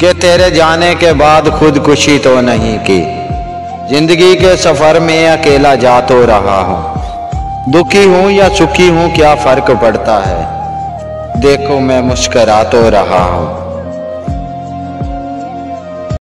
कि तेरे जाने के बाद खुदकुशी तो नहीं की। ज़िंदगी के सफ़र में अकेला जा तो रहा हूँ। दुखी हूँ या सुखी हूँ, क्या फ़र्क पड़ता है? देखो मैं मुस्करा तो रहा हूँ।